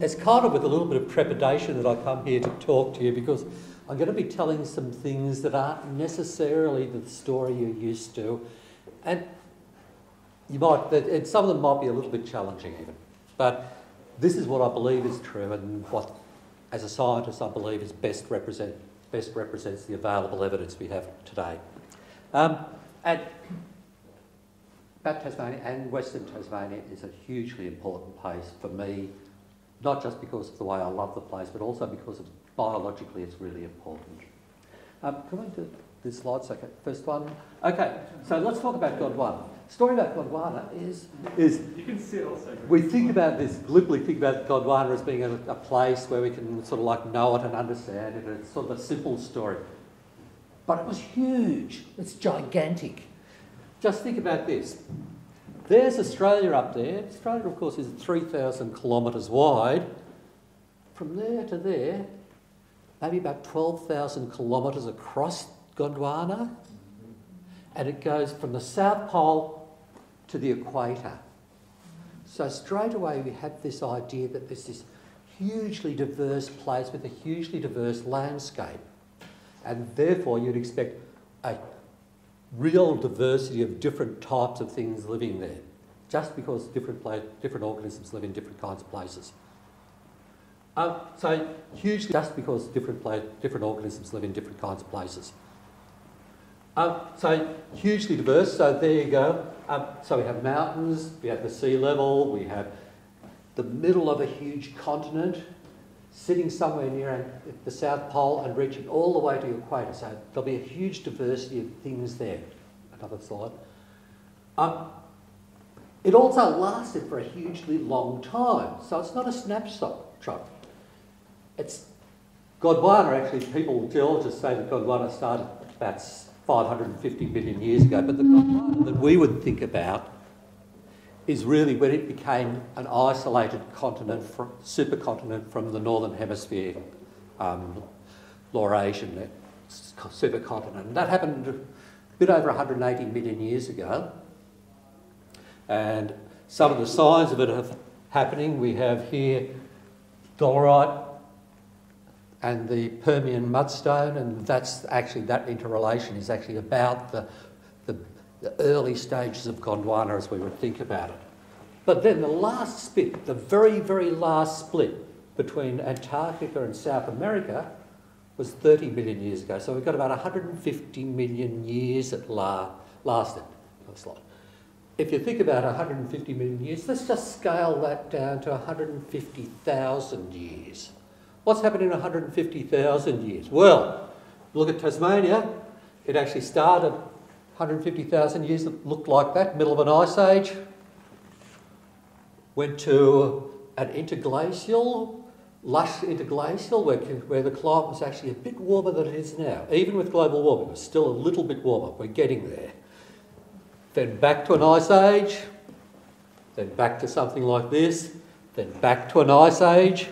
It's kind of with a little bit of trepidation that I come here to talk to you because I'm going to be telling some things that aren't necessarily the story you're used to. And you might, and some of them might be a little bit challenging even. But this is what I believe is true and what, as a scientist, I believe is best, represent, best represents the available evidence we have today. Um, and Tasmania and Western Tasmania is a hugely important place for me not just because of the way I love the place, but also because of biologically it's really important. Um, can we do this slides? Okay, first one. Okay, so let's talk about Gondwana. Story about Gondwana is is you can see it also. We think about this glibly think about Gondwana as being a, a place where we can sort of like know it and understand it. It's sort of a simple story, but it was huge. It's gigantic. Just think about this. There's Australia up there. Australia, of course, is 3,000 kilometres wide. From there to there, maybe about 12,000 kilometres across Gondwana. And it goes from the South Pole to the equator. So straight away we have this idea that there's this hugely diverse place with a hugely diverse landscape. And therefore you'd expect a real diversity of different types of things living there, just because different, different organisms live in different kinds of places. Um, so hugely, just because different, different organisms live in different kinds of places. Um, so hugely diverse, so there you go. Um, so we have mountains, we have the sea level, we have the middle of a huge continent, sitting somewhere near the South Pole and reaching all the way to the equator. So there'll be a huge diversity of things there. Another slide. Um, it also lasted for a hugely long time, so it's not a snapshot. Truck. It's Gondwana, actually, people, geologists say that Gondwana started about 550 million years ago, but the Gondwana that we would think about is really when it became an isolated continent, from, supercontinent from the northern hemisphere, um, Laurasian supercontinent. That happened a bit over 180 million years ago. And some of the signs of it happening. We have here dolerite and the Permian mudstone, and that's actually, that interrelation is actually about the the early stages of Gondwana as we would think about it. But then the last split, the very, very last split between Antarctica and South America was 30 million years ago. So we've got about 150 million years at la- lasted. If you think about 150 million years, let's just scale that down to 150,000 years. What's happened in 150,000 years? Well, look at Tasmania. It actually started 150,000 years that looked like that, middle of an ice age. Went to an interglacial, lush interglacial, where, where the climate was actually a bit warmer than it is now. Even with global warming, it was still a little bit warmer. We're getting there. Then back to an ice age, then back to something like this, then back to an ice age,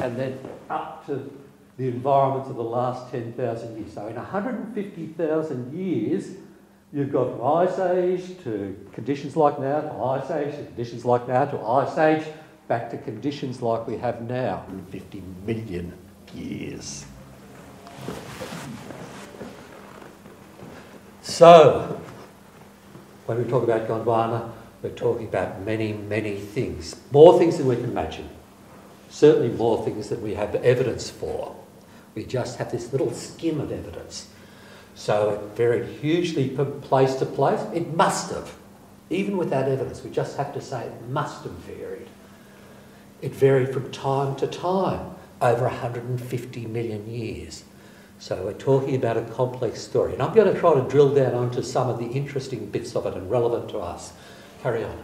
and then up to the environments of the last 10,000 years. So in 150,000 years, You've got from ice age to conditions like now, to ice age, to conditions like now, to ice age, back to conditions like we have now in 50 million years. So, when we talk about Gondwana, we're talking about many, many things. More things than we can imagine. Certainly more things that we have evidence for. We just have this little skim of evidence. So it varied hugely from place to place. It must have. Even without evidence, we just have to say it must have varied. It varied from time to time, over 150 million years. So we're talking about a complex story. And I'm going to try to drill down onto some of the interesting bits of it and relevant to us. Carry on.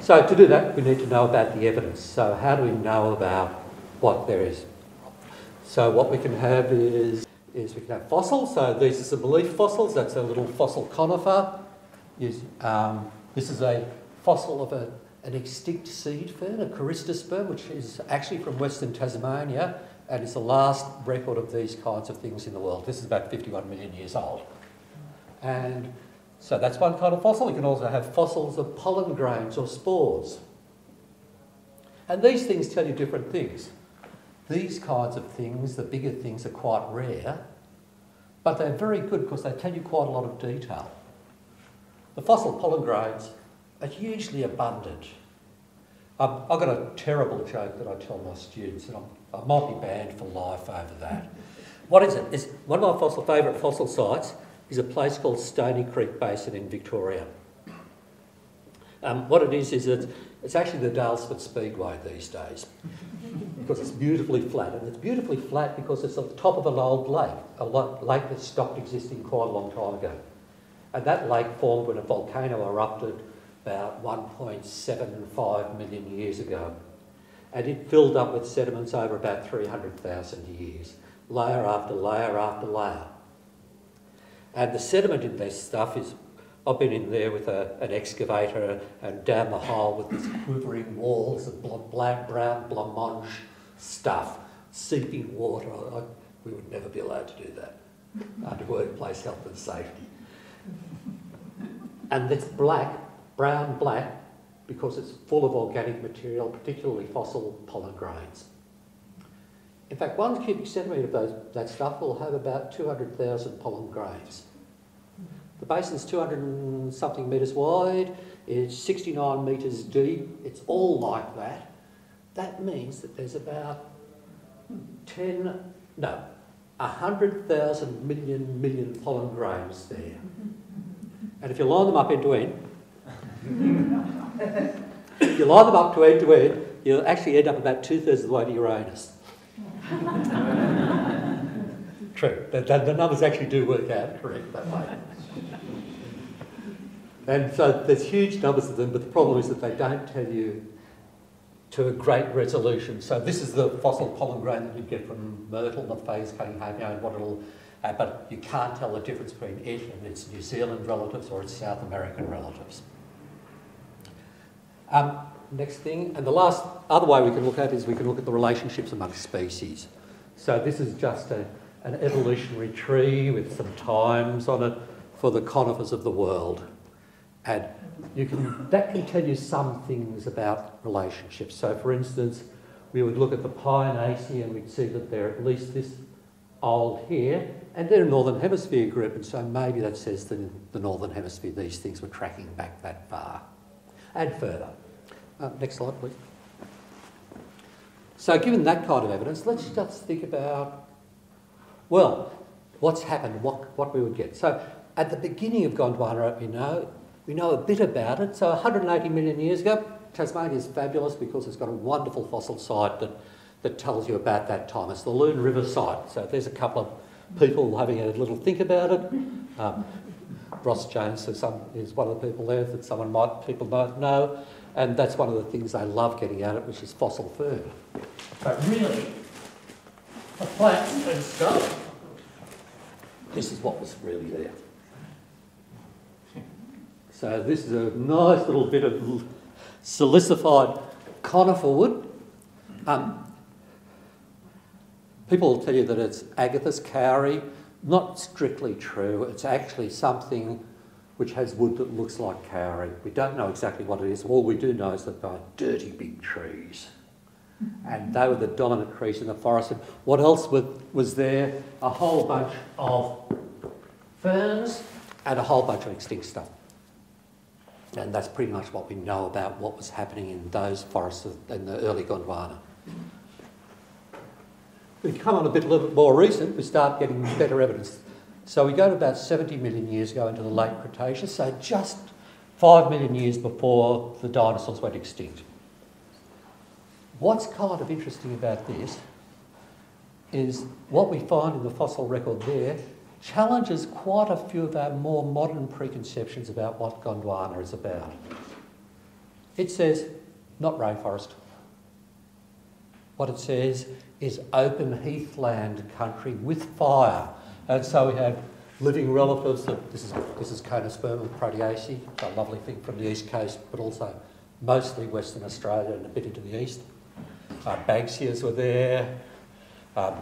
So to do that, we need to know about the evidence. So how do we know about what there is? So what we can have is is we can have fossils. So these are some leaf fossils. That's a little fossil conifer. Um, this is a fossil of a, an extinct seed fern, a Corystosperm, which is actually from Western Tasmania and it's the last record of these kinds of things in the world. This is about 51 million years old. And So that's one kind of fossil. You can also have fossils of pollen grains or spores. And these things tell you different things. These kinds of things, the bigger things, are quite rare, but they're very good because they tell you quite a lot of detail. The fossil pollen grains are hugely abundant. I've got a terrible joke that I tell my students, and I'm, i might be banned for life over that. What is it? It's one of my fossil favourite fossil sites is a place called Stony Creek Basin in Victoria. Um, what it is is it's, it's actually the Daylesford Speedway these days because it's beautifully flat, and it's beautifully flat because it's at the top of an old lake, a lake that stopped existing quite a long time ago. And that lake formed when a volcano erupted about 1.75 million years ago. And it filled up with sediments over about 300,000 years, layer after layer after layer. And the sediment in this stuff is, I've been in there with a, an excavator and down the hole with these quivering walls of black, brown blancmange stuff, seeping water. I, we would never be allowed to do that under workplace health and safety. And it's black brown black because it's full of organic material, particularly fossil pollen grains. In fact, one cubic centimetre of those, that stuff will have about 200,000 pollen grains. The basin's 200 and something metres wide, it's 69 metres deep, it's all like that. That means that there's about 10, no, 100,000 million million pollen grains there. And if you line them up end to end, you line them up to end to end, you'll actually end up about two thirds of the way to Uranus. True, the, the, the, numbers actually do work out correct that way. And so there's huge numbers of them, but the problem is that they don't tell you to a great resolution. So this is the fossil pollen grain that you get from myrtle, Nothofagus cunninghamii, and what it'll, uh, but you can't tell the difference between it and its New Zealand relatives or its South American relatives. Um, next thing, and the last other way we can look at is we can look at the relationships among species. So this is just a, an evolutionary tree with some times on it for the conifers of the world. And you can, that can tell you some things about relationships. So for instance, we would look at the Pinaceae and we'd see that they're at least this old here, and they're a Northern Hemisphere group, and so maybe that says that in the Northern Hemisphere these things were tracking back that far and further. Uh, next slide, please. So, given that kind of evidence, let's just think about, well, what's happened, what, what we would get. So, at the beginning of Gondwana, we know, we know a bit about it. So, 180 million years ago, Tasmania is fabulous because it's got a wonderful fossil site that, that tells you about that time. It's the Lune River site. So, there's a couple of people having a little think about it. Um, Ross Jones so some, is one of the people there that someone might people might know, and that's one of the things they love getting at it, which is fossil fern. But really, the plants and stuff, this is what was really there. So this is a nice little bit of silicified conifer wood. Um, people will tell you that it's agathis kauri, not strictly true. It's actually something which has wood that looks like kauri. We don't know exactly what it is. All we do know is that they're dirty big trees. And they were the dominant trees in the forest. And what else was there? A whole bunch of ferns and a whole bunch of extinct stuff. And that's pretty much what we know about what was happening in those forests in the early Gondwana we come on a bit, a little bit more recent, we start getting better evidence. So we go to about 70 million years ago into the late Cretaceous, so just 5 million years before the dinosaurs went extinct. What's kind of interesting about this is what we find in the fossil record there challenges quite a few of our more modern preconceptions about what Gondwana is about. It says, not rainforest. What it says is open heathland country with fire. And so we have living relatives of, this is, this is Conospermum proteaceae, a lovely thing from the east coast, but also mostly Western Australia and a bit into the east. Uh, Banksias were there, um,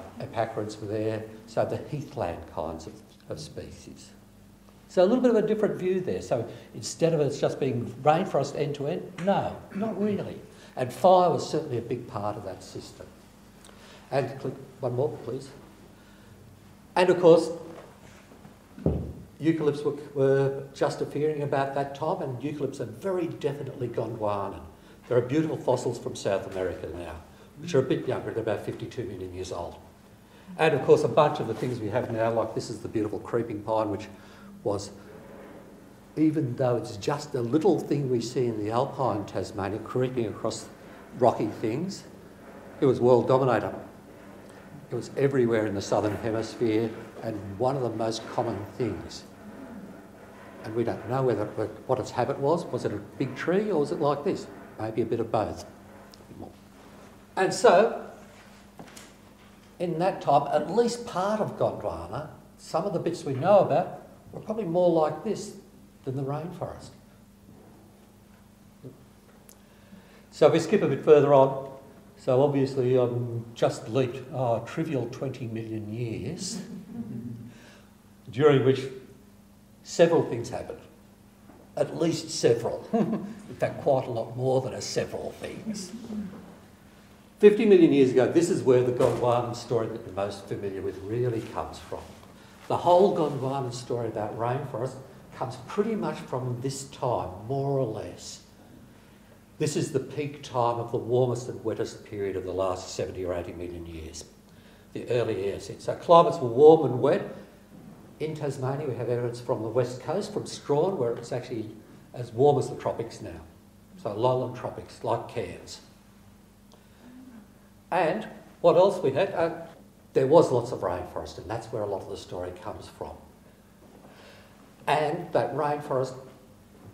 were there, so the heathland kinds of, of species. So a little bit of a different view there. So instead of it just being rainforest end to end, no, not really. And fire was certainly a big part of that system. And click one more, please. And of course, eucalypts were, were just appearing about that time, and eucalypts are very definitely Gondwanan. There are beautiful fossils from South America now, which are a bit younger, they're about 52 million years old. And of course, a bunch of the things we have now, like this is the beautiful creeping pine, which was, even though it's just a little thing we see in the alpine Tasmania creeping across rocky things, it was world dominator. It was everywhere in the southern hemisphere and one of the most common things. And we don't know whether what its habit was. Was it a big tree or was it like this? Maybe a bit of both. And so, in that time, at least part of Gondwana, some of the bits we know about, were probably more like this than the rainforest. So if we skip a bit further on, so obviously um, just leaped oh, trivial 20 million years, during which several things happened. At least several. In fact, quite a lot more than a several things. 50 million years ago, this is where the Gondwanan story that you're most familiar with really comes from. The whole Gondwanan story about rainforest comes pretty much from this time, more or less. This is the peak time of the warmest and wettest period of the last 70 or 80 million years, the early Eocene. So climates were warm and wet. In Tasmania, we have evidence from the west coast, from Strahan, where it's actually as warm as the tropics now. So lowland tropics, like Cairns. And what else we had? Uh, there was lots of rainforest, and that's where a lot of the story comes from. And that rainforest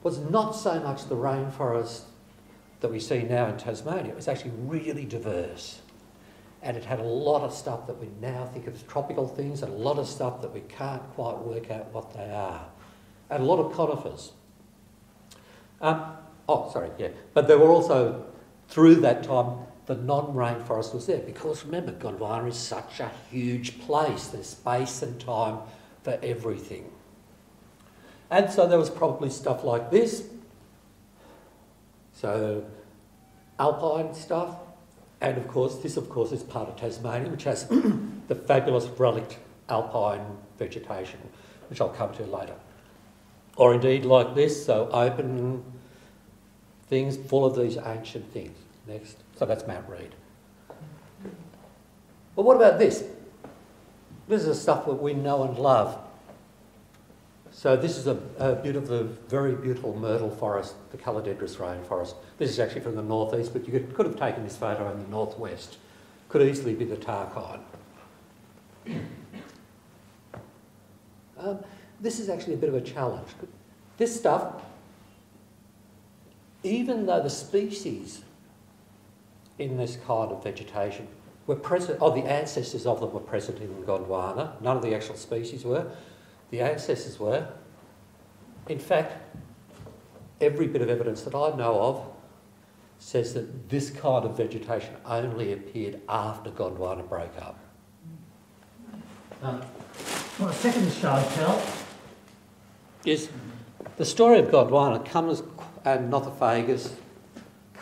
was not so much the rainforest that we see now in Tasmania. It was actually really diverse. And it had a lot of stuff that we now think of as tropical things, and a lot of stuff that we can't quite work out what they are. And a lot of conifers. Um, oh, sorry, yeah. But there were also, through that time, the non-rainforest was there because remember, Gondwana is such a huge place. There's space and time for everything. And so there was probably stuff like this. So alpine stuff. And of course, this of course is part of Tasmania, which has the fabulous relict alpine vegetation, which I'll come to later. Or indeed like this, so open things full of these ancient things. Next. So that's Mount Read. But what about this? This is the stuff that we know and love. So this is a, a beautiful, very beautiful myrtle forest, the callidendrous rainforest. This is actually from the northeast, but you could, could have taken this photo in the northwest. Could easily be the Tarkine. Um, this is actually a bit of a challenge. This stuff, even though the species in this kind of vegetation were present, oh, the ancestors of them were present in Gondwana. None of the actual species were. The ancestors were. In fact, every bit of evidence that I know of says that this kind of vegetation only appeared after Gondwana broke up. Um, well, second show tell is the story of Gondwana comes and Nothofagus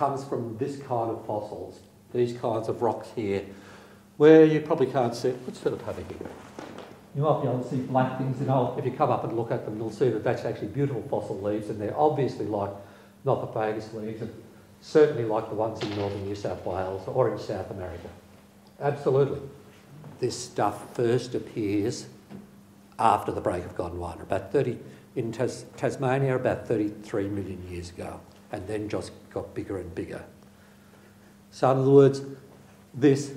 comes from this kind of fossils, these kinds of rocks here, where you probably can't see, let's sort of have a here. You might be able to see black things, if you come up and look at them, you'll see that that's actually beautiful fossil leaves, and they're obviously like Nothofagus leaves, and certainly like the ones in northern New South Wales or in South America. Absolutely. This stuff first appears after the break of Gondwana, about 30, in Tas- Tasmania, about 33 million years ago and then just got bigger and bigger. So, in other words, this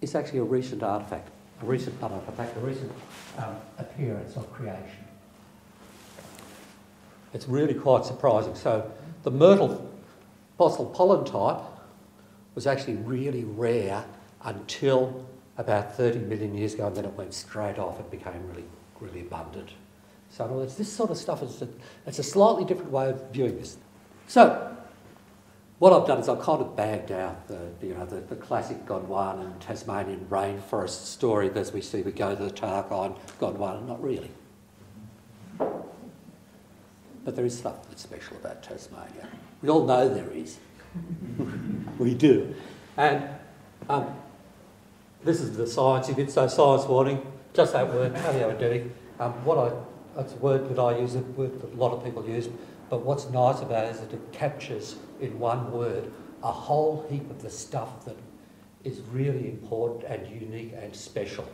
is actually a recent artefact, a recent, not artefact, a recent um, appearance of creation. It's really quite surprising. So, the myrtle fossil pollen type was actually really rare until about 30 million years ago, and then it went straight off and became really, really abundant. So words, this sort of stuff is a, it's a slightly different way of viewing this. So what I've done is I've kind of bagged out the, you know, the, the classic Gondwana and Tasmanian rainforest story as we see we go to the Tarkine, Gondwana, not really. But there is stuff that's special about Tasmania. We all know there is. we do. And um, this is the science bit, so science warning, just that word, paleoendemic. Um, what I, that's a word that I use, a word that a lot of people use, but what's nice about it is that it captures in one word a whole heap of the stuff that is really important and unique and special.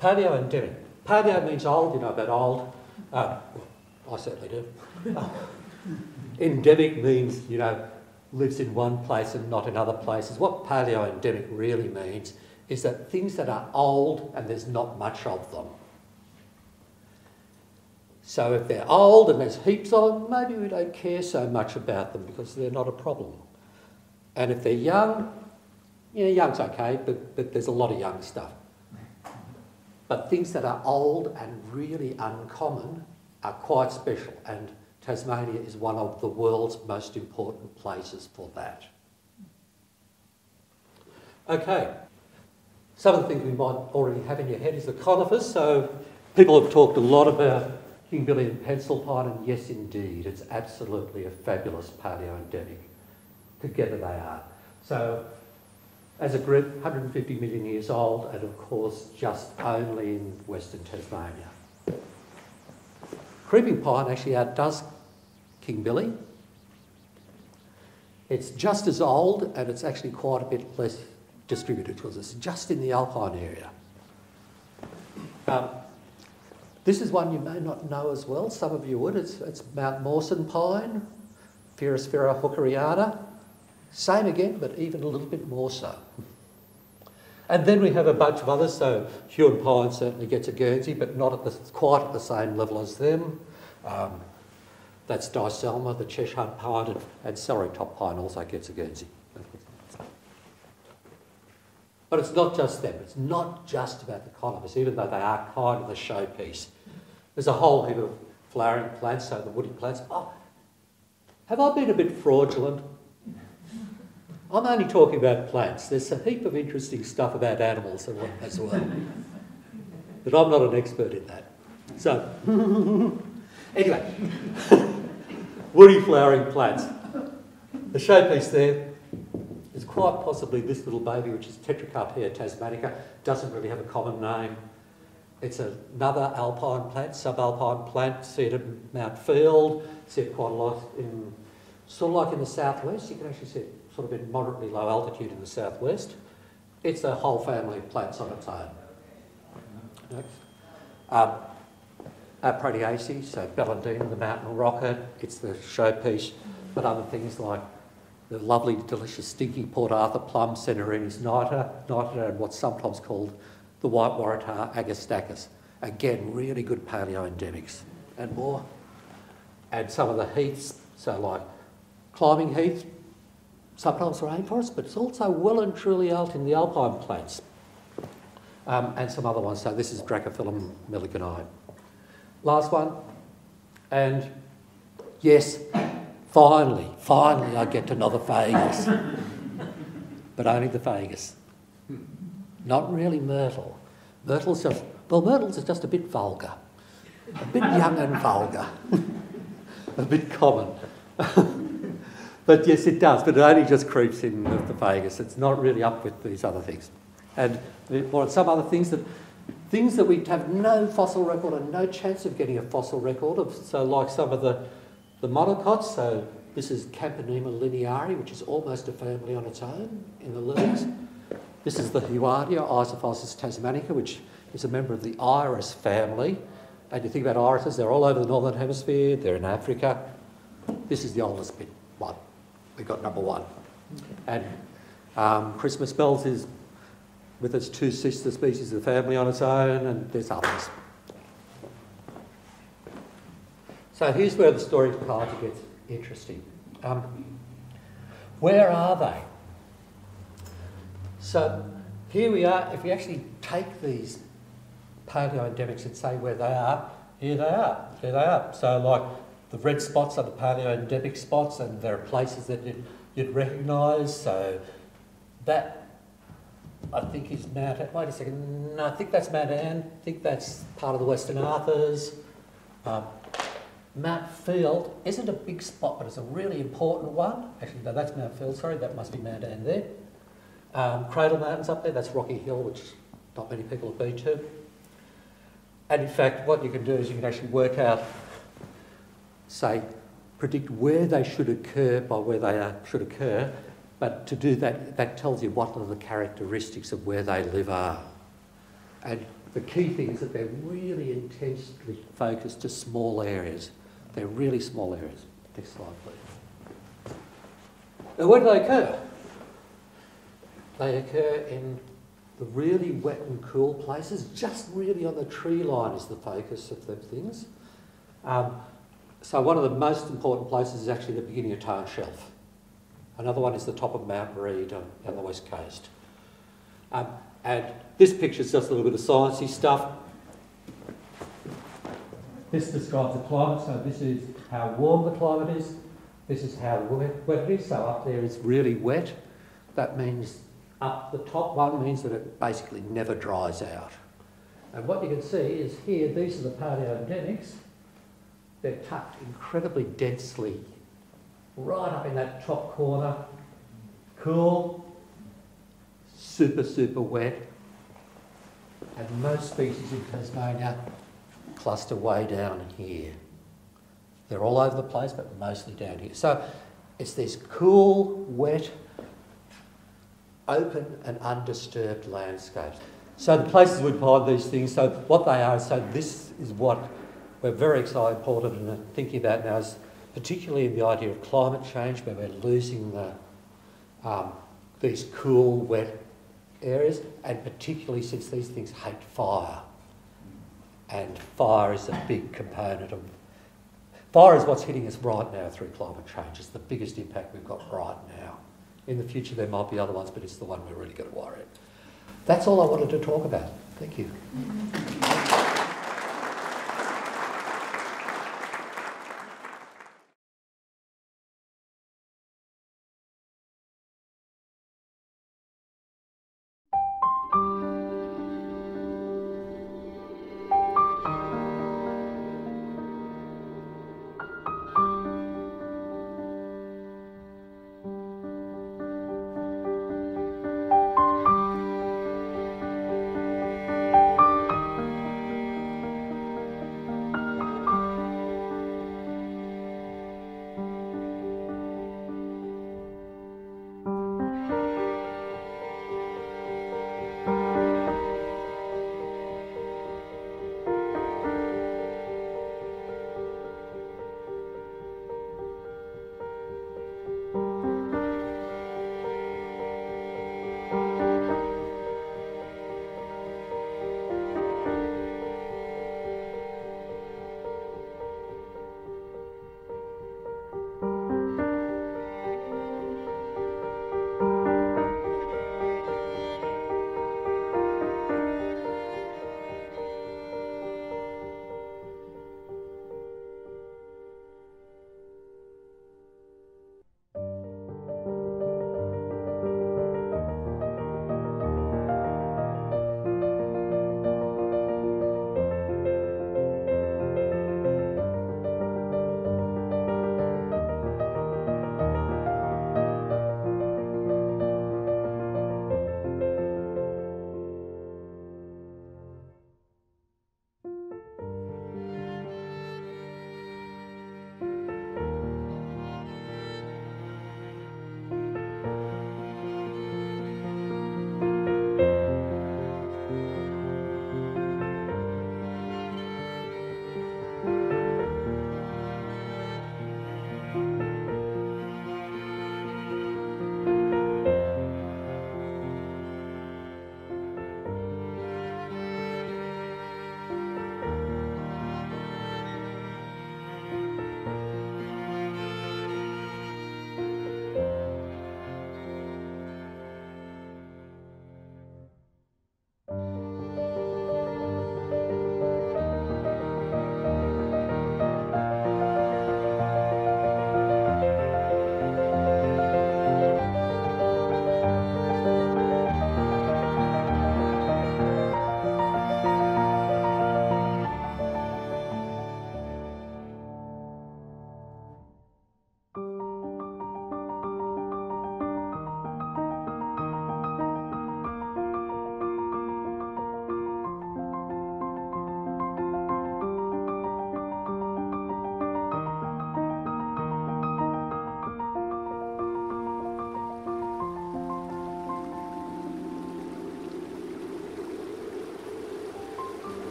Paleoendemic. Paleo means old, you know about old. Uh, I certainly do. endemic means, you know, lives in one place and not in other places. What paleoendemic really means is that things that are old and there's not much of them. So if they're old and there's heaps of them, maybe we don't care so much about them because they're not a problem. And if they're young, you know, young's okay, but, but there's a lot of young stuff. But things that are old and really uncommon are quite special, and Tasmania is one of the world's most important places for that. Okay, some of the things we might already have in your head is the conifers. So people have talked a lot about King Billy and pencil pine, and yes, indeed, it's absolutely a fabulous paleoendemic. Together they are. So as a group, 150 million years old, and of course, just only in Western Tasmania. Creeping pine actually outdoes King Billy. It's just as old, and it's actually quite a bit less distributed because it's just in the alpine area. Um, this is one you may not know as well, some of you would. It's, it's Mount Mawson pine, Pherosphaera hookeriana. Same again, but even a little bit more so. And then we have a bunch of others, so Huon Pine certainly gets a Guernsey, but not at the, quite at the same level as them. Um, that's Diselma, the Cheshunt pine, and, and top pine also gets a Guernsey. But it's not just them, it's not just about the conifers, even though they are kind of the showpiece. There's a whole heap of flowering plants, so the woody plants. Oh, have I been a bit fraudulent? I'm only talking about plants. There's a heap of interesting stuff about animals as well. But I'm not an expert in that. So, anyway, woody flowering plants. The showpiece there quite possibly this little baby, which is Tetracarpaea tasmanica. Doesn't really have a common name. It's another alpine plant, subalpine plant. See it at Mount Field. See it quite a lot in, sort of like in the southwest. You can actually see it sort of in moderately low altitude in the southwest. It's a whole family of plants on its own. Next. Um, Proteaceae, so Bellendena, the mountain rocket, it's the showpiece, but other things like the lovely, delicious, stinky Port Arthur plum, Cenarrhenes niter, niter, and what's sometimes called the white waratah, Agastachys. Again, really good paleoendemics. And more. And some of the heaths, so like climbing heath, sometimes rainforest, but it's also well and truly out in the alpine plants. Um, and some other ones. So this is Dracophyllum milliganii. Last one. And yes, finally, finally I get to Nothofagus. but only the Fagus. Not really Myrtle. Myrtle's just, well, Myrtle's is just a bit vulgar. A bit young and vulgar. a bit common. But yes, it does, but it only just creeps in with the Fagus. It's not really up with these other things. And or some other things that things that we have no fossil record and no chance of getting a fossil record of. So like some of the, the monocots, so this is Campynema lineare, which is almost a family on its own in the lilies. This is the Hewardia, Isophysis tasmanica, which is a member of the iris family. And you think about irises, they're all over the northern hemisphere, they're in Africa. This is the oldest bit, one We've got number one. And um, Christmas bells is with its two sister species of the family on its own, and there's others. So here's where the story part gets interesting. Um, where are they? So here we are. If we actually take these paleoendemics and say where they are, here they are. Here they are. So like the red spots are the paleoendemic spots, and there are places that you'd, you'd recognise. So that, I think, is Mount. Wait a second. No, I think that's Mount Anne. I think that's part of the Western Arthurs. Um, Mount Field isn't a big spot, but it's a really important one. Actually, no, that's Mount Field, sorry, that must be Mount Anne there. Um, Cradle Mountain's up there, that's Rocky Hill, which not many people have been to. And in fact, what you can do is you can actually work out, say, predict where they should occur by where they are, should occur, but to do that, that tells you what are the characteristics of where they live are. And the key thing is that they're really intensely focused to small areas. They're really small areas. Next slide, please. Now, where do they occur? They occur in the really wet and cool places, just really on the tree line is the focus of the things. Um, so one of the most important places is actually the beginning of Tarn Shelf. Another one is the top of Mount Read on, on the west coast. Um, and this picture is just a little bit of sciencey stuff. This describes the climate, so this is how warm the climate is. This is how wet, it is. So up there is really wet. That means up the top one means that it basically never dries out. And what you can see is here, these are the paleoendemics. They're tucked incredibly densely right up in that top corner. Cool, super, super wet. And most species in Tasmania cluster way down here. They're all over the place, but mostly down here. So it's these cool, wet, open and undisturbed landscapes. So the places we find these things, so what they are, so this is what we're very excited, important and thinking about now is particularly in the idea of climate change where we're losing the, um, these cool, wet areas and particularly since these things hate fire. And fire is a big component of Fire is what's hitting us right now through climate change. It's the biggest impact we've got right now. In the future, there might be other ones, but it's the one we're really going to worry. That's all I wanted to talk about. Thank you.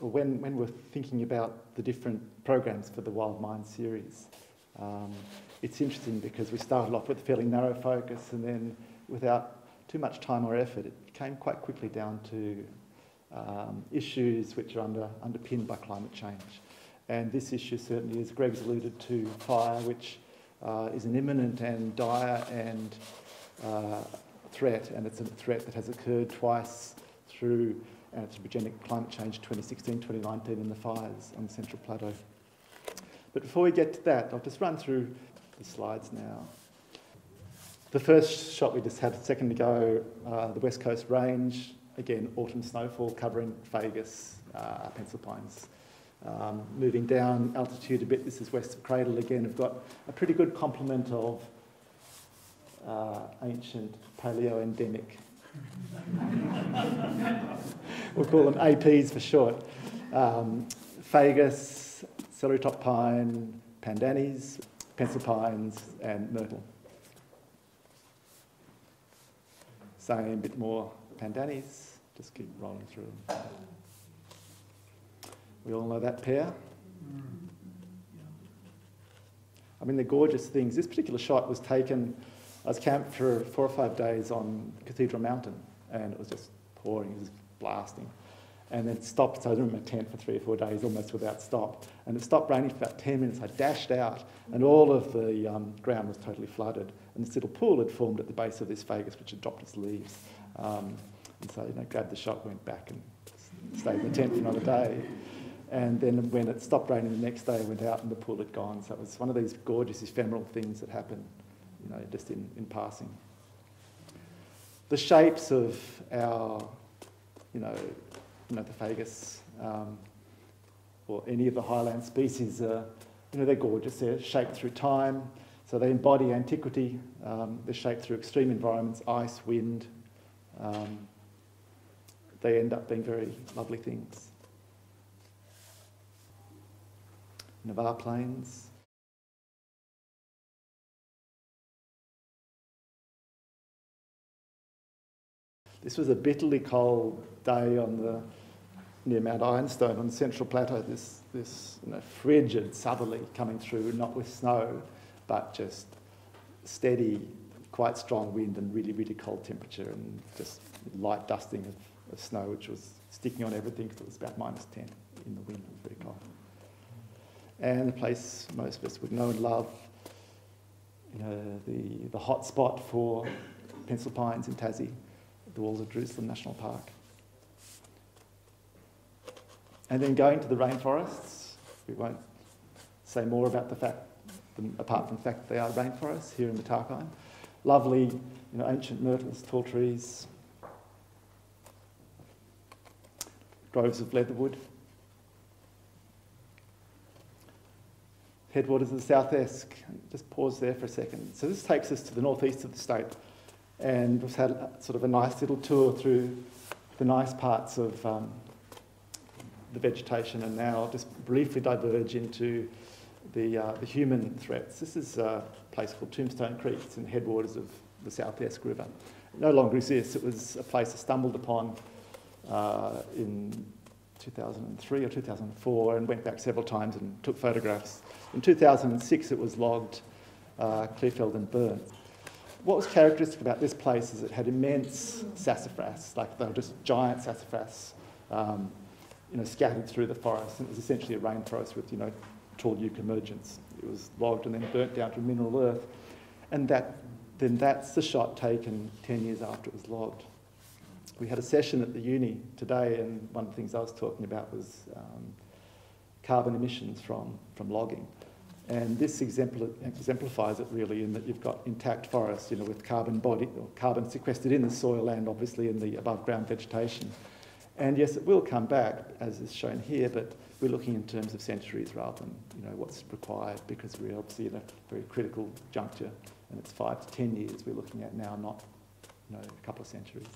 When, when we're thinking about the different programs for the Wild Mind series, um, it's interesting because we started off with a fairly narrow focus and then without too much time or effort, it came quite quickly down to um, issues which are under, underpinned by climate change. And this issue certainly, as Greg's alluded to, fire, which uh, is an imminent and dire and uh, threat, and it's a threat that has occurred twice through anthropogenic climate change 2016 2019 and the fires on the Central Plateau. But before we get to that, I'll just run through the slides now. The first shot we just had a second ago, uh, the West Coast Range, again, autumn snowfall covering Fagus, uh, Pencil Pines. Um, moving down altitude a bit, this is west of Cradle again. We've got a pretty good complement of uh, ancient paleo-endemic. we'll call them APs for short. Um, Fagus, celery top pine, pandanus, pencil pines, and myrtle. Same, bit more pandanus. Just keep rolling through. We all know that pair. I mean, they're gorgeous things. This particular shot was taken, I was camped for four or five days on Cathedral Mountain, and it was just pouring, it was blasting. And then stopped, so I was in my tent for three or four days, almost without stop. And it stopped raining for about 10 minutes. I dashed out, and all of the um, ground was totally flooded. And this little pool had formed at the base of this Fagus, which had dropped its leaves. Um, and so, you know, grabbed the shot, went back, and stayed in the tent for another day. And then when it stopped raining the next day, I went out and the pool had gone. So it was one of these gorgeous ephemeral things that happen, you know, just in, in passing. The shapes of our, you know, you know the Fagus um, or any of the highland species, you know, they're gorgeous. They're shaped through time, so they embody antiquity. Um, they're shaped through extreme environments, ice, wind. Um, they end up being very lovely things. Navarre Plains. This was a bitterly cold day on the near Mount Ironstone on the Central Plateau. This this you know, frigid southerly coming through, not with snow, but just steady, quite strong wind and really really cold temperature and just light dusting of, of snow, which was sticking on everything because it was about minus ten in the wind. It was very cold and the place most of us would know and love, you know, the, the hot spot for pencil pines in Tassie, the walls of Jerusalem National Park. And then going to the rainforests, we won't say more about the fact, apart from the fact that they are rainforests here in the Tarkine. Lovely, you know, ancient myrtles, tall trees, groves of leatherwood, headwaters of the South Esk. Just pause there for a second. So this takes us to the northeast of the state, and we've had sort of a nice little tour through the nice parts of um, the vegetation, and now I'll just briefly diverge into the, uh, the human threats. This is a place called Tombstone Creek. It's in the headwaters of the South Esk River. It no longer exists. It was a place I stumbled upon uh, in 2003 or 2004 and went back several times and took photographs. In 2006 it was logged, uh, clearfelled and burnt. What was characteristic about this place is it had immense sassafras, like they were just giant sassafras, um, you know, scattered through the forest. And it was essentially a rainforest with, you know, tall eucamergence. It was logged and then burnt down to mineral earth. And that, then that's the shot taken 10 years after it was logged we had a session at the uni today, and one of the things I was talking about was um, carbon emissions from, from logging. And this exempl- exemplifies it really in that you've got intact forests, you know, with carbon body or carbon sequestered in the soil and obviously in the above ground vegetation. And yes, it will come back, as is shown here, but we're looking in terms of centuries rather than you know what's required because we're obviously in a very critical juncture, and it's five to ten years we're looking at now, not you know a couple of centuries.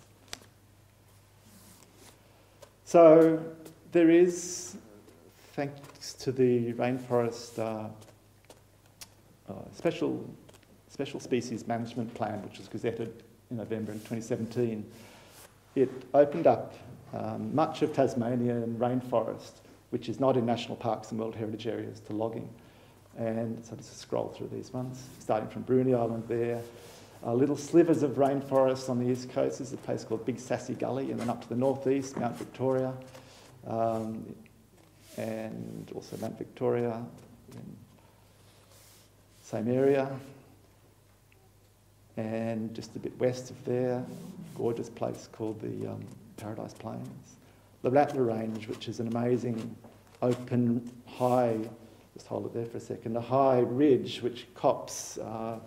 So there is, thanks to the rainforest uh, uh, special, special species management plan, which was gazetted in November in 2017, it opened up um, much of Tasmanian rainforest, which is not in national parks and World Heritage Areas, to logging. And so just scroll through these ones, starting from Bruny Island there. Uh, little slivers of rainforest on the east coast. There's a place called Big Sassy Gully, and then up to the northeast, Mount Victoria, um, and also Mount Victoria, same area. And just a bit west of there, gorgeous place called the um, Paradise Plains. The Rattler Range, which is an amazing open, high, just hold it there for a second, a high ridge which cops uh,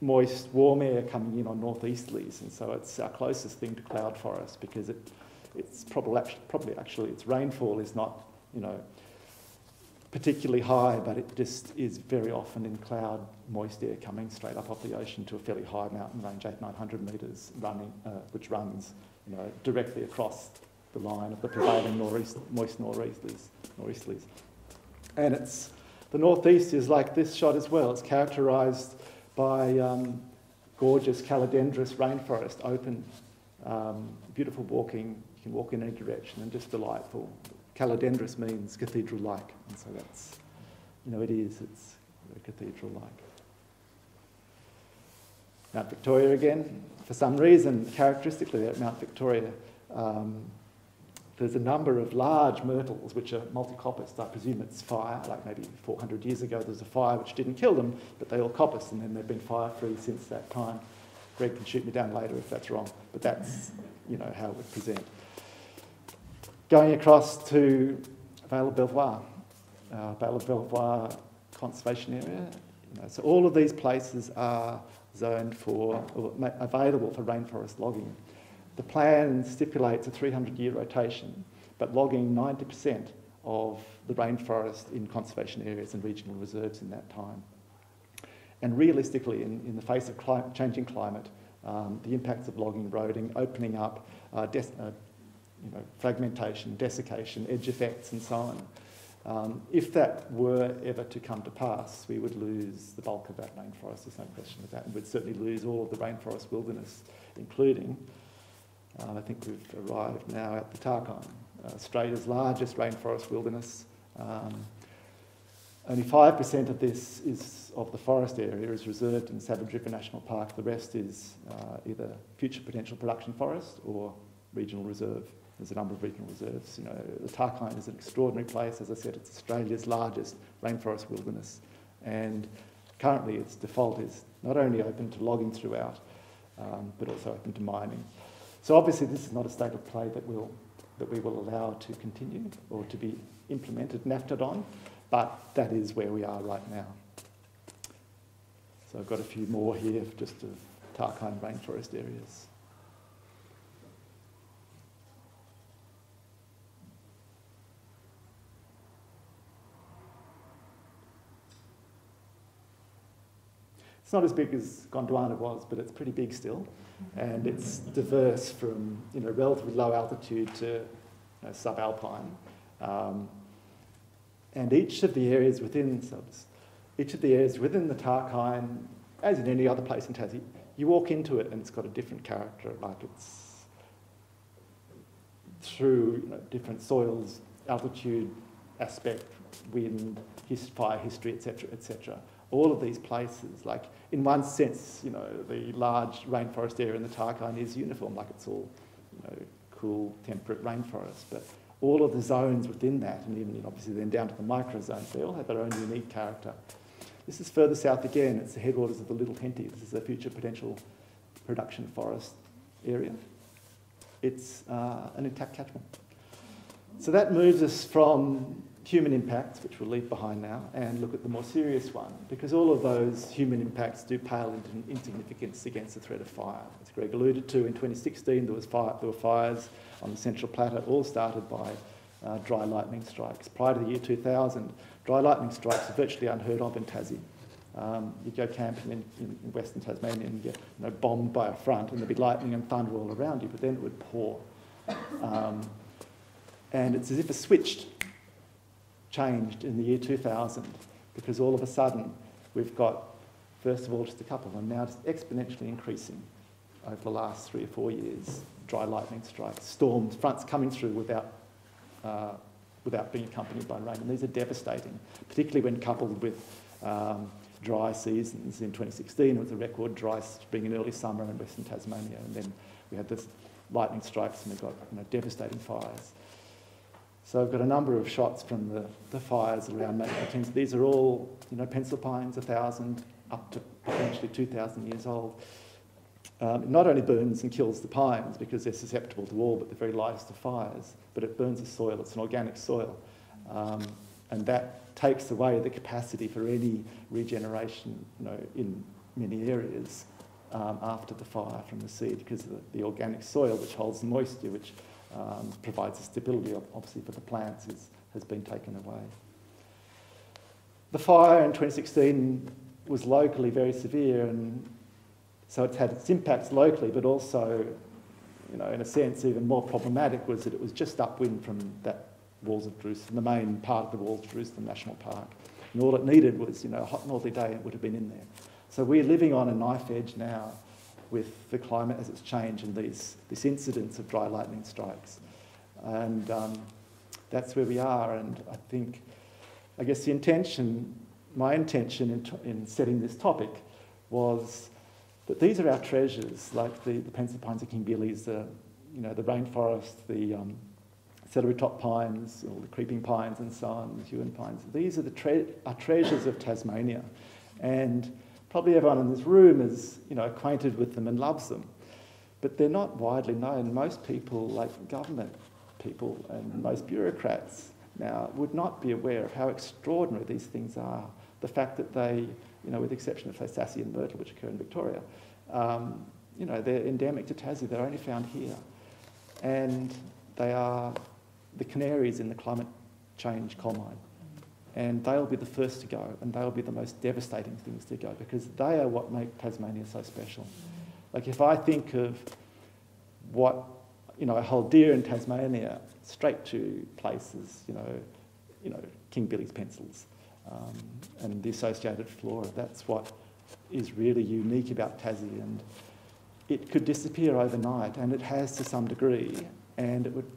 moist, warm air coming in on northeasterlies, and so it's our closest thing to cloud forest because it, it's probably, probably actually its rainfall is not, you know, particularly high, but it just is very often in cloud, moist air coming straight up off the ocean to a fairly high mountain range, eight, 900 metres, running, uh, which runs, you know, directly across the line of the prevailing northeast, moist nor'easterlies, nor'easterlies. And it's, the northeast is like this shot as well. It's characterised by um, gorgeous callidendrous rainforest, open, um, beautiful walking. You can walk in any direction and just delightful callidendrous means cathedral-like, and so that's, you know, it is, it's cathedral-like. Mount Victoria again, for some reason, characteristically at Mount Victoria, um, there's a number of large myrtles which are multi-coppiced. I presume it's fire, like maybe 400 years ago there was a fire which didn't kill them, but they all coppiced and then they've been fire-free since that time. Greg can shoot me down later if that's wrong, but that's, you know, how it would present going across to Vale of Belvoir, uh, Vale of Belvoir Conservation Area. You know, so all of these places are zoned for, or available for rainforest logging. The plan stipulates a 300 year rotation, but logging 90% of the rainforest in conservation areas and regional reserves in that time. And realistically, in, in the face of cli changing climate, um, the impacts of logging, roading, opening up, uh, uh, you know, fragmentation, desiccation, edge effects, and so on. Um, if that were ever to come to pass, we would lose the bulk of that rainforest, there's no question of that, and we'd certainly lose all of the rainforest wilderness, including, uh, I think we've arrived now at the Tarkine, uh, Australia's largest rainforest wilderness. Um, only 5% of this is of the forest area is reserved in Savage River National Park. The rest is uh, either future potential production forest or regional reserve. There's a number of regional reserves. You know, the Tarkine is an extraordinary place. As I said, it's Australia's largest rainforest wilderness. And currently its default is not only open to logging throughout, um, but also open to mining. So obviously this is not a state of play that, we'll, that we will allow to continue or to be implemented and acted on, but that is where we are right now. So I've got a few more here just of Tarkine rainforest areas. Not as big as Gondwana was, but it's pretty big still. And it's diverse from you know, relatively low altitude to you know, subalpine. Um, and each of the areas within each of the areas within the Tarkine, as in any other place in Tassie, you walk into it and it's got a different character, like it's through you know, different soils, altitude, aspect, wind, his, fire history, etc., etc all of these places, like in one sense, you know, the large rainforest area in the Tarkine is uniform, like it's all, you know, cool, temperate rainforest. But all of the zones within that, and even obviously then down to the microzones, they all have their own unique character. This is further south again. It's the headwaters of the Little Henty. This is a future potential production forest area. It's uh, an intact catchment. So that moves us from human impacts, which we'll leave behind now, and look at the more serious one, because all of those human impacts do pale into insignificance against the threat of fire. As Greg alluded to, in 2016 there, was fire, there were fires on the Central Plateau, all started by uh, dry lightning strikes. Prior to the year 2000, dry lightning strikes are virtually unheard of in Tassie. Um, you go camping in, in, in, Western Tasmania and get you know, bombed by a front and there'd be lightning and thunder all around you, but then it would pour. Um, and it's as if a switch changed in the year 2000 because all of a sudden we've got, first of all, just a couple of them now just exponentially increasing over the last three or four years, dry lightning strikes, storms, fronts coming through without, uh, without being accompanied by rain. And these are devastating, particularly when coupled with um, dry seasons. In 2016, it was a record dry spring and early summer in Western Tasmania, and then we had this lightning strikes and we got you know, devastating fires. So I've got a number of shots from the, the fires around Mapleton. These are all, you know, pencil pines, 1,000 up to potentially 2,000 years old. Um, it not only burns and kills the pines because they're susceptible to all but the very lightest of fires, but it burns the soil. It's an organic soil. Um, and that takes away the capacity for any regeneration you know, in many areas um, after the fire from the seed because the, the organic soil, which holds moisture, which um, provides a stability, obviously, for the plants, is, has been taken away. The fire in 2016 was locally very severe, and so it's had its impacts locally, but also, you know, in a sense, even more problematic was that it was just upwind from that walls of Jerusalem, the main part of the walls of Jerusalem National Park. And all it needed was, you know, a hot northerly day, it would have been in there. So we're living on a knife edge now with the climate as it's changed and these, this incidence of dry lightning strikes. And um, that's where we are. And I think, I guess the intention, my intention in, in setting this topic was that these are our treasures, like the, the pencil pines of Billy's, the, you know, the rainforest, the um, celery top pines, all the creeping pines and so on, the Huon pines. These are the tre- are treasures of Tasmania. And probably everyone in this room is you know, acquainted with them and loves them. But they're not widely known. Most people, like government people and most bureaucrats now, would not be aware of how extraordinary these things are. The fact that they, you know, with the exception of, say, Sassy and Myrtle, which occur in Victoria, um, you know, they're endemic to Tassie. They're only found here. And they are the canaries in the climate change coal mine and they'll be the first to go, and they'll be the most devastating things to go because they are what make Tasmania so special. Like if I think of what you know, I hold dear in Tasmania, straight to places, you know, you know, King Billy's pencils um, and the associated flora. That's what is really unique about Tassie, and it could disappear overnight, and it has to some degree, and it would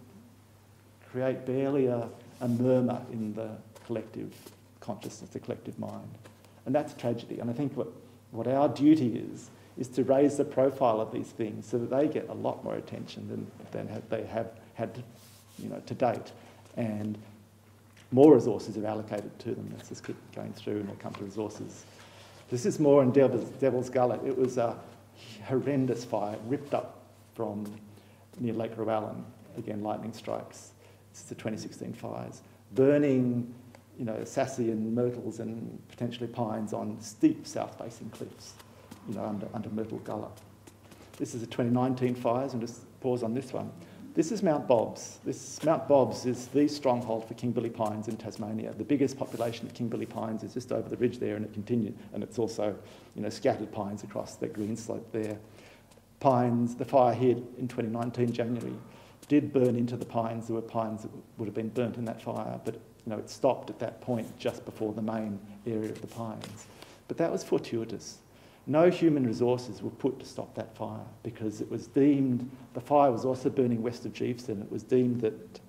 create barely a, a murmur in the collective consciousness, the collective mind. And that's tragedy. And I think what, what our duty is, is to raise the profile of these things so that they get a lot more attention than, than have, they have had you know, to date. And more resources are allocated to them. Let's just keep going through and we'll come to resources. This is more in Devil's, Devil's Gullet. It was a horrendous fire, ripped up from near Lake Rowallan. Again, lightning strikes. This is the 2016 fires. Burning you know, sassy and myrtles and potentially pines on steep south-facing cliffs, you know, under, under Myrtle Gullet. This is the 2019 fires, and just pause on this one. This is Mount Bobs. This Mount Bobs is the stronghold for King Billy pines in Tasmania. The biggest population of King Billy pines is just over the ridge there, and it continues. And it's also, you know, scattered pines across that green slope there. Pines. The fire hit in 2019 January did burn into the pines. There were pines that would have been burnt in that fire, but you know, it stopped at that point just before the main area of the pines. But that was fortuitous. No human resources were put to stop that fire because it was deemed, the fire was also burning west of Geeveston. It was deemed that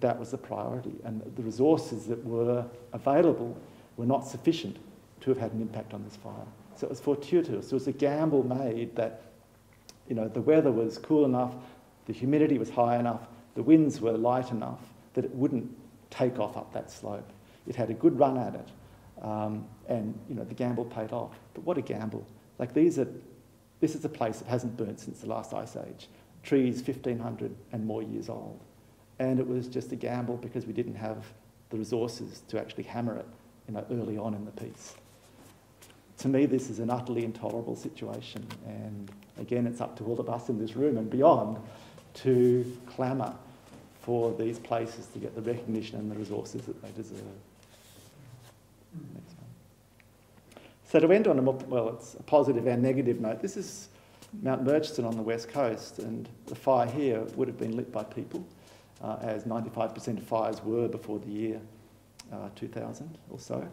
that was the priority and the resources that were available were not sufficient to have had an impact on this fire. So it was fortuitous. It was a gamble made that, you know, the weather was cool enough, the humidity was high enough, the winds were light enough that it wouldn't take off up that slope. It had a good run at it, um, and you know the gamble paid off. But what a gamble! Like these are, this is a place that hasn't burnt since the last ice age. Trees 1500 and more years old, and it was just a gamble because we didn't have the resources to actually hammer it, you know, early on in the piece. To me, this is an utterly intolerable situation, and again, it's up to all of us in this room and beyond to clamour for these places to get the recognition and the resources that they deserve. So to end on a more, well, it's a positive and negative note, this is Mount Murchison on the west coast, and the fire here would have been lit by people, uh, as 95% of fires were before the year uh, 2000 or so.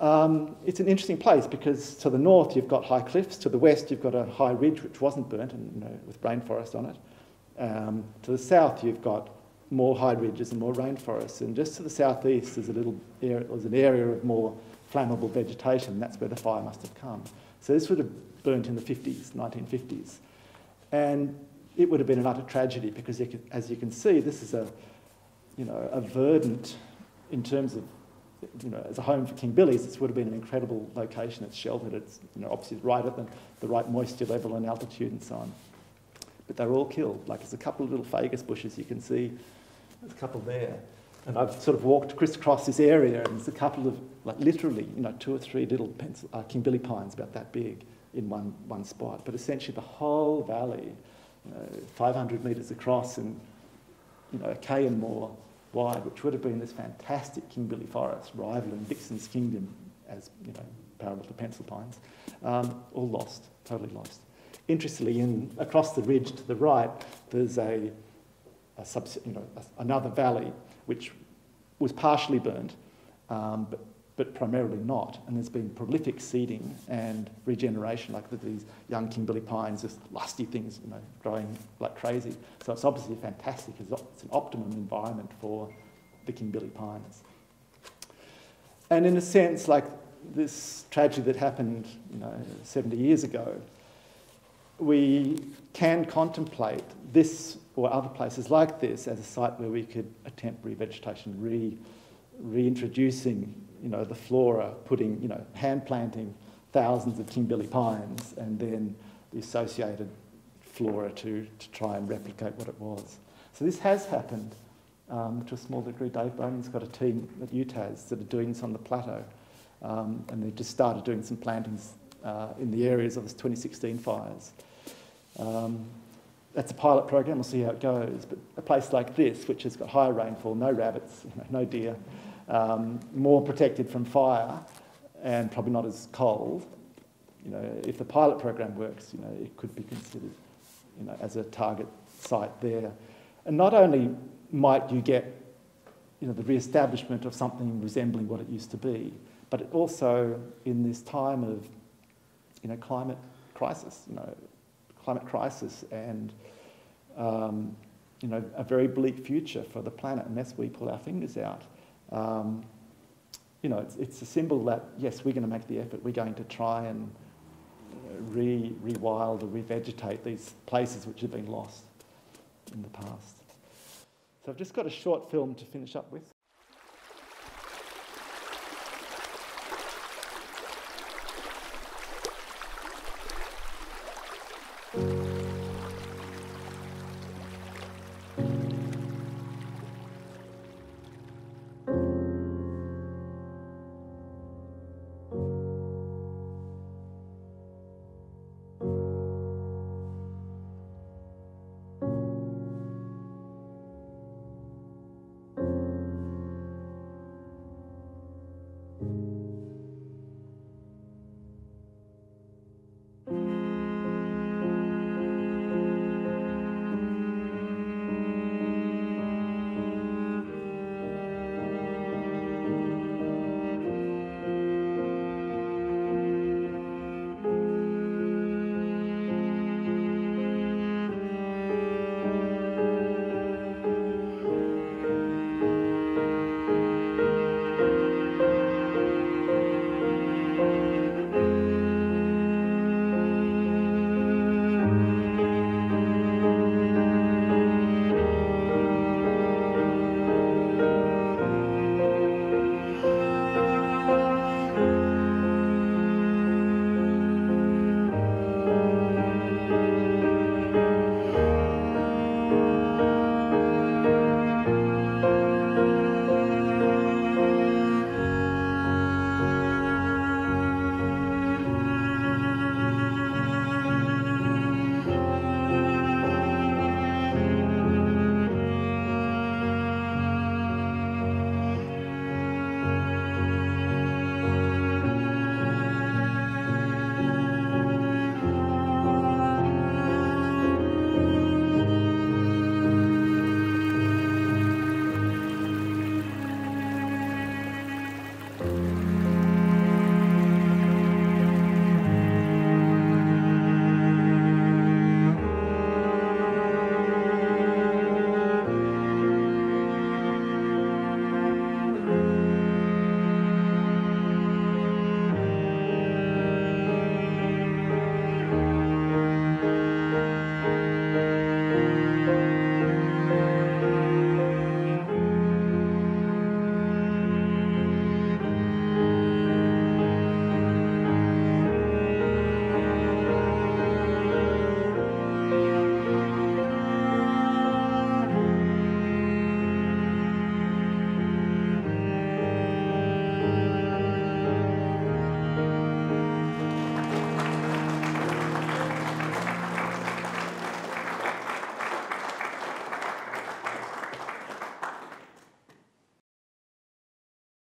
Um, it's an interesting place because to the north you've got high cliffs, to the west you've got a high ridge which wasn't burnt and you know, with rainforest on it. Um, to the south you've got more high ridges and more rainforests, and just to the southeast there's a little there's an area of more flammable vegetation. That's where the fire must have come. So this would have burnt in the 50s, 1950s, and it would have been an utter tragedy because, as you can see, this is a, you know, a verdant in terms of you know, as a home for King Billy's, this would have been an incredible location. It's sheltered, it's you know, obviously right at the, the right moisture level and altitude and so on. But they were all killed. Like there's a couple of little fagus bushes you can see. There's a couple there. And I've sort of walked crisscross this area and there's a couple of, like literally, you know, two or three little pencil, uh, King Billy pines about that big in one, one spot. But essentially the whole valley, you know, 500 metres across and, you know, a K and more wide, which would have been this fantastic King Billy forest, rivaling Dixon's Kingdom as, you know, parallel to pencil pines, um, all lost, totally lost. Interestingly, in, across the ridge to the right, there's a, a you know, a, another valley which was partially burned, um, but, but primarily not. And there's been prolific seeding and regeneration, like these young King Billy pines, just lusty things, you know, growing like crazy. So it's obviously fantastic. It's an optimum environment for the King Billy pines. And in a sense, like this tragedy that happened, you know, 70 years ago, we can contemplate this or other places like this as a site where we could attempt revegetation, re, reintroducing you know, the flora, putting, you know, hand planting thousands of King Billy pines and then the associated flora to, to try and replicate what it was. So this has happened um, to a small degree. Dave Bowman's got a team at UTAS that are doing this on the plateau um, and they've just started doing some plantings uh, in the areas of the 2016 fires. Um, that's a pilot program, we'll see how it goes. But a place like this, which has got higher rainfall, no rabbits, no deer, um, more protected from fire, and probably not as cold, you know, if the pilot program works, you know, it could be considered, you know, as a target site there. And not only might you get, you know, the re-establishment of something resembling what it used to be, but also, in this time of, you know, climate crisis, you know, climate crisis and um, you know, a very bleak future for the planet unless we pull our fingers out. Um, you know, it's, it's a symbol that, yes, we're going to make the effort. We're going to try and uh, re, rewild or revegetate these places which have been lost in the past. So I've just got a short film to finish up with.